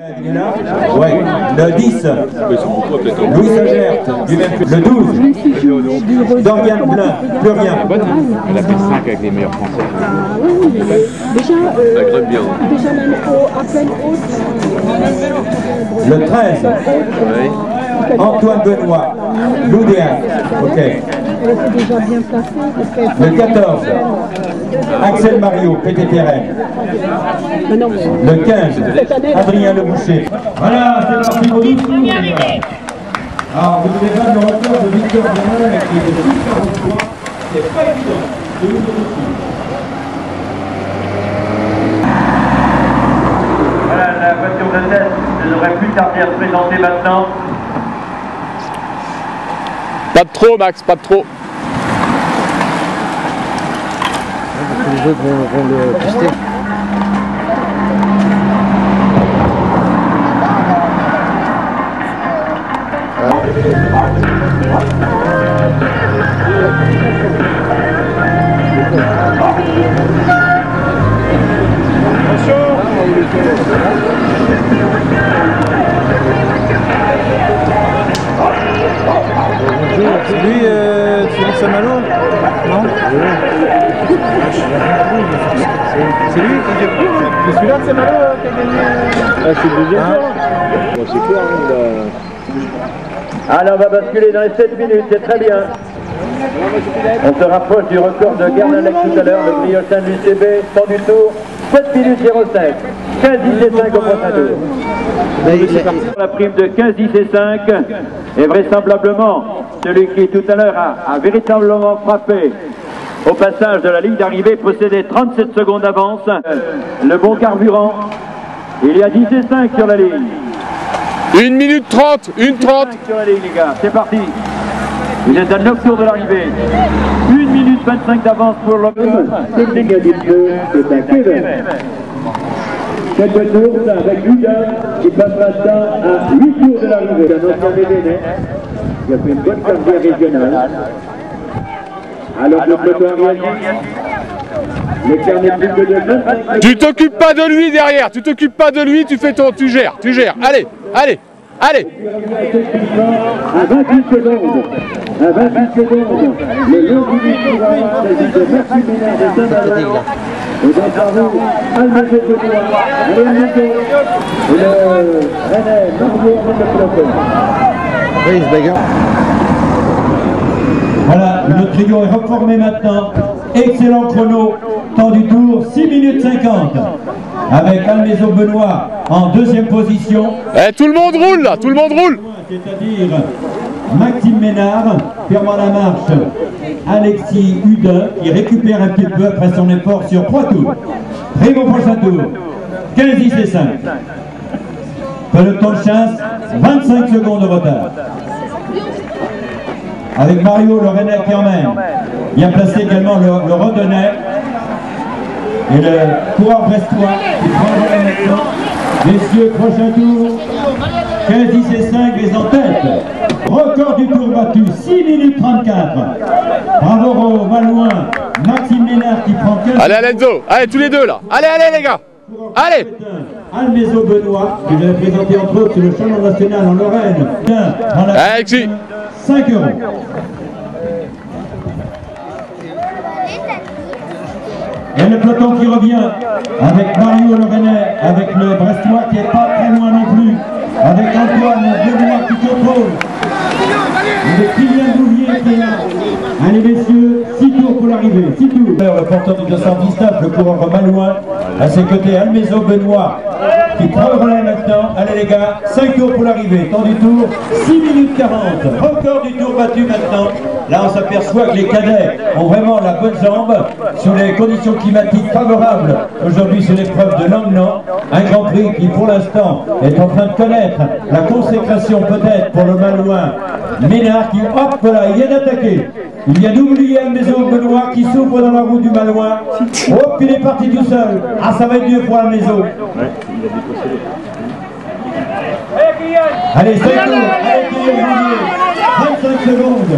Il est là Ouais. Le 10, Louis Sagert, du même Le 12, Dorian Blin, plus rien. Elle a fait 5 avec les meilleurs français. Ah oui, déjà, euh, bien. déjà même au, à peine haute. Le 13, Antoine Benoît, Loudéac. Ok. Elle était déjà bien placée. parce qu'elle- Le 14, Axel Mario, mais- Le 15, Adrien Le Boucher. Voilà, c'est parti pour 12 tours. Alors, vous devez battre le record de Victor Bernal qui est de 6,43. C'est pas évident. Autre tour. Voilà, la voiture de test ne devrait plus tarder à se présenter maintenant. Pas de trop, Max, pas de trop. Les autres vont, vont le pister. C'est lui C'est celui-là qui a gagné Ah, c'est le deuxième Bon, C'est clair, hein, il a- Alors, on va basculer dans les 7 minutes, c'est très bien. On se rapproche du record de Gernalec tout à l'heure, le Briotin de l'UCB, temps du tour, 7 minutes 05. 15 10 et 5 au prochain tour. La prime de 15 10 et 5 et vraisemblablement celui qui tout à l'heure a, a véritablement frappé au passage de la ligne d'arrivée possédait 37 secondes d'avance. Le bon carburant. Il y a 10 et 5 sur la ligne. 1 minute 30, 1 30. 5 sur la ligne, les gars. C'est parti. Vous êtes à 9 tours de l'arrivée. 1 minute 25 d'avance pour l'homme. C'est un Kevin. Cette course avec Luda qui passe maintenant à 8 tours de l'arrivée. Qui a fait une bonne carrière régionale. Alors le peloton réagit. Les carnets de de 25 Tu t'occupes pas de lui derrière, tu t'occupes pas de lui, tu fais ton, tu gères, tu gères. Allez, allez, allez. à 28 secondes. À 28 secondes. Le long du victoire, s'agit de Maxime Ménard de Saint-Malo. Et dans sa roue, Almazé de Bois, Almazé, et le René Margot de peloton. Là, il se bagarre. Voilà, le trio est reformé maintenant. Excellent chrono, temps du tour, 6 minutes 50. Avec Almezo Benoît en deuxième position, Eh, tout le monde roule là, tout le monde roule. c'est-à-dire Maxime Ménard, fermant la marche, Alexis Hudin, qui récupère un petit peu après son effort sur trois tours. Primo prochain tour, 15 10 et 5. Peloton de chasse, 25 secondes de retard. Avec Mario le Rennais qui emmène. Bien placé également le, le Rodonnais. Et le coureur brestois qui prend le relais maintenant. Messieurs, prochain tour. 15, 10 et 5 les en tête. Record du tour battu, 6 minutes 34. Bravo au Malouin, Maxime Ménard qui prend 15 Allez, Alenzo, allez, tous les deux là. Allez, allez, les gars. Allez. Almezo Benoît, qui va présenter entre autres sur le champion national en Lorraine. Dans la Alexis. 5 euros. Et le peloton qui revient avec Mario Le Rennais, avec le Brestois qui est pas très loin non plus, avec Antoine Benoît qui contrôle, avec Kylian Bouvier qui est là. Allez messieurs, 6 tours pour l'arrivée, 6 tours. Le porteur du 219, le coureur malouin, à ses côtés Almezo Benoît qui prend le relais maintenant. Allez les gars, 5 tours pour l'arrivée, temps du tour, 6 minutes 40. Record du tour battu maintenant. Là on s'aperçoit que les cadets ont vraiment la bonne jambe sous les conditions climatiques favorables. Aujourd'hui c'est l'épreuve de Langnau, un grand prix qui pour l'instant est en train de connaître la consécration peut-être pour le Malouin. Ménard qui, hop, voilà, il vient d'attaquer. Il vient d'oublier maison Benoît qui s'ouvre dans la roue du Malouin. Hop, il est parti tout seul. Ah, ça va être mieux pour la maison. Allez, 5 tours. Allez, Kylian Bouvier. 25 secondes.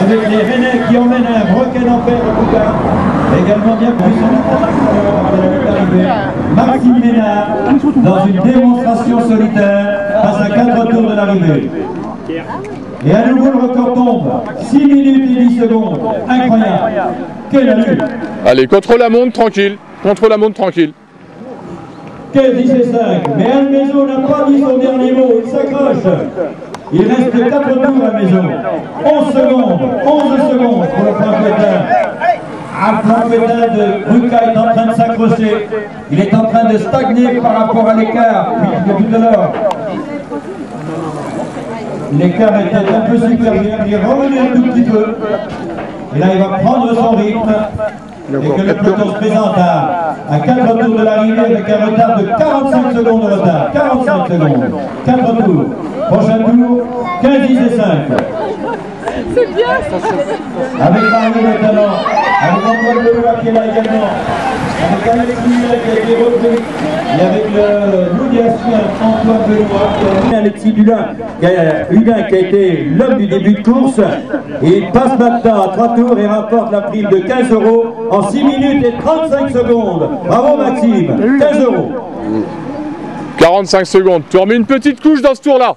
Avec les Rennais qui emmènent un Broken en fer au. Également bien arrivée. Maxime Ménard dans une démonstration solitaire face à 4 tours de l'arrivée. Et à nouveau le record. 6 minutes et 10 secondes. Incroyable. Quelle allure. Allez, contre la montre, tranquille. Contre la montre, tranquille. Quel 10 et 5. Mais Almezo n'a pas dit son dernier mot. Il s'accroche. Il reste 4 tours à la maison. 11 secondes. 11 secondes pour le point plan Pétain de Ruka est en train de s'accrocher. Il est en train de stagner par rapport à l'écart de tout à l'heure. L'écart était un peu supérieur, il est revenu un tout petit peu. Et là, il va prendre son rythme. Et que le peloton se présente à, à 4 tours de l'arrivée avec un retard de 45 secondes de retard. 45 secondes. 4 tours. Prochain tour, 15, 10 et 5. C'est bien Avec Mario notamment, avec Antoine Leroy qui est là également, avec Alexis Dulac qui a été repris, et avec le Loudiasien Antoine Benoît. Alexis Dulin Hulin, qui a été l'homme du début de course, il passe maintenant à 3 tours et rapporte la prime de 15 euros en 6 minutes et 35 secondes. Bravo Maxime, 15 euros. 45 secondes. Tu remets une petite couche dans ce tour-là.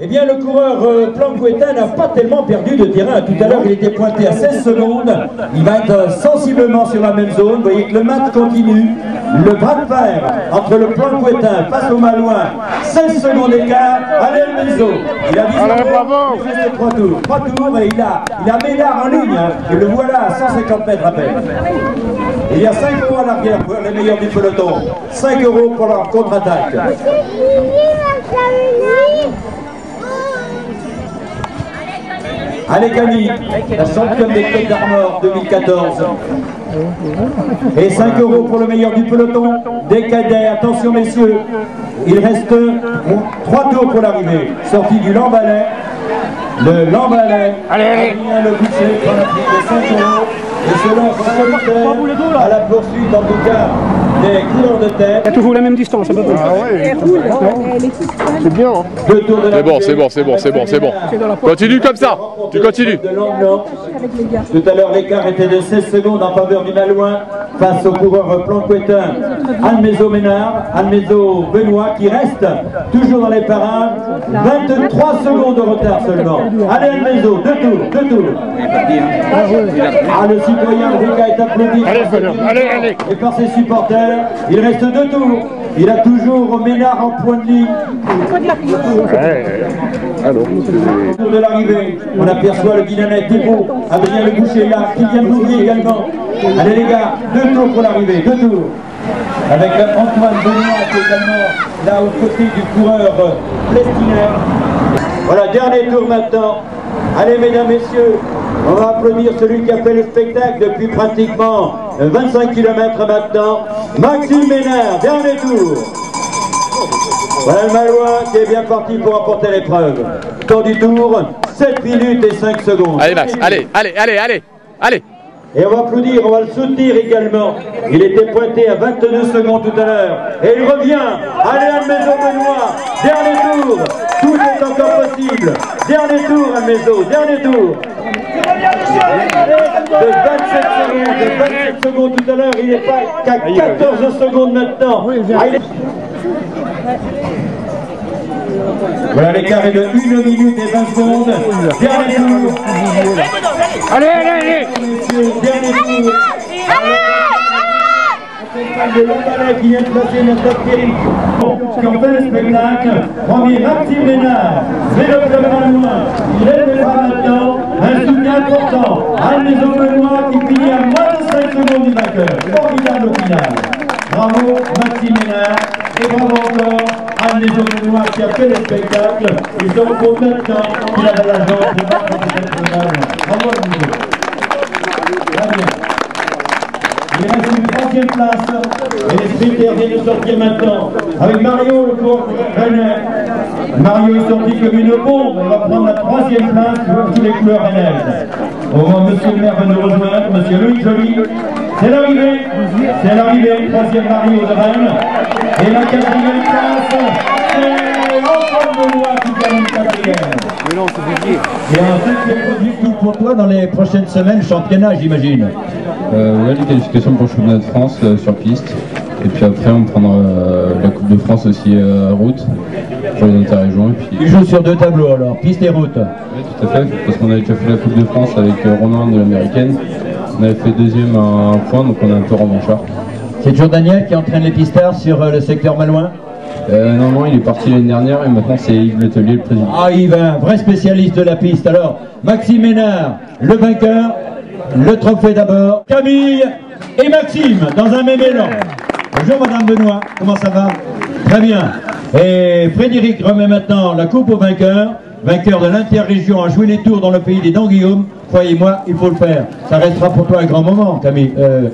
Eh bien, le coureur euh, Planquetin n'a pas tellement perdu de terrain. Tout à l'heure, il était pointé à 16 secondes. Il va être euh, sensiblement sur la même zone. Vous voyez que le match continue. Le bras de fer entre le Planquetin face au Malouin. 16 secondes d'écart. Allez, le Menzo. Il a 10 secondes. Il reste 3 tours. 3 tours et il a, il a Ménard en ligne. hein. Et le voilà à 150 mètres à peine. Il y a 5 euros à l'arrière pour les meilleurs du peloton. 5 euros pour leur contre-attaque. Allez Camille, la championne des Côtes d'Armor 2014. Et 5 euros pour le meilleur du peloton des cadets. Attention messieurs, il reste 3 tours pour l'arrivée. Sortie du Lambalet. Le Lambalet. Allez, allez. Le boucher prend la prime de 5 euros. Et se lance à la poursuite en tout cas des coureurs de tête. Il y a toujours la même distance, à peu près. Toute seule. C'est bien. hein. C'est bon, c'est bon, c'est bon, c'est bon, c'est bon. Continue comme ça. Tu continues. Tout à l'heure, l'écart était de 16 secondes en faveur du Malouin face au coureur Planquetin Almezo Ménard, Almezo Benoît qui reste toujours dans les parades. 23 secondes de retard seulement. Allez Almezo, deux tours, deux tours. Ah, le citoyen Ruka est applaudi Allez, allez, allez. et par ses supporters. Il reste deux tours. Il a toujours Ménard en point de ligne. Tour de l'arrivée, on aperçoit le Guinanais Thibault, Adrien Le Boucher là, Kylian Louvier également. Allez les gars, deux tours pour l'arrivée, deux tours. Avec Antoine Benoît qui est également là aux côtés du coureur Plestinet. Voilà, dernier tour maintenant. Allez mesdames, messieurs, on va applaudir celui qui a fait le spectacle depuis pratiquement 25 km maintenant. Maxime Ménard, dernier tour. Voilà le Malouin qui est bien parti pour emporter l'épreuve. Temps du tour, 7 minutes et 5 secondes. Allez Max, allez, allez, allez, allez. Allez. Et on va applaudir, on va le soutenir également. Il était pointé à 22 secondes tout à l'heure. Et il revient. Allez, Almezo Benoît. Dernier tour. Tout est encore possible. Dernier tour, Almezo. Dernier tour. De 27 secondes, de 27 secondes tout à l'heure, il n'est pas qu'à 14 secondes maintenant. Ah, il est- Voilà l'écart est de 1 minute et 20 secondes. Dernier tour. Allez, allez, allez. Dernier tour. De Lambalet qui vient de passer notre Pierrick, qui ont fait le spectacle. Premier Maxime Ménard, vélo club Malouin, il lève les bras maintenant, un soutien important. Anne Maison Benoît qui finit à moins de 5 secondes du vainqueur. Formidable au final. Bravo Maxime Ménard et bravo encore Anne Maison Benoît qui a fait le spectacle. Ils sont contents maintenant qu'il avait la jambe pour battre cette. Bravo à vous deux. Très bien. Il reste une troisième place et les sprinters viennent de sortir maintenant avec Mario le cours. Mario est sorti comme une bombe, il va prendre la troisième place pour tous les couleurs. Au moment où Monsieur le maire nous rejoindre, Monsieur Louis Joly. C'est l'arrivée, c'est l'arrivée, troisième Mario de Rennes. Et la quatrième place, c'est Antoine Benoît qui gagne quatrième. Et ensuite, c'est produit tout pour toi dans les prochaines semaines, championnat j'imagine. Euh, ouais, les qualifications pour le championnat de France euh, sur piste. Et puis après, on prendra euh, la Coupe de France aussi à route pour les interrégions. Et puis, Tu joues sur deux tableaux alors, piste et route. Oui, tout à fait, parce qu'on avait déjà fait la Coupe de France avec Romain de l'américaine. On avait fait deuxième à un point, donc on est un peu revanchard. C'est toujours Daniel qui entraîne les pistards sur le secteur malouin Euh, non, non, il est parti l'année dernière et maintenant c'est Yves Letelier, le président. Ah, Yves, un vrai spécialiste de la piste. Alors, Maxime Ménard, le vainqueur, le trophée d'abord. Camille et Maxime, dans un même élan. Bonjour Madame Benoît, comment ça va? Très bien. Et Frédéric remet maintenant la coupe au vainqueur. Vainqueur de l'interrégion à jouer les tours dans le pays des dents Guillaume. Croyez-moi, il faut le faire. Ça restera pour toi un grand moment, Camille. Euh,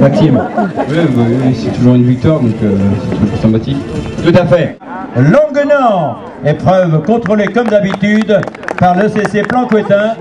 Maxime. Oui, bah oui, c'est toujours une victoire, donc euh, c'est toujours sympathique. Tout à fait. Longuenant, épreuve contrôlée comme d'habitude par le CC Planquetin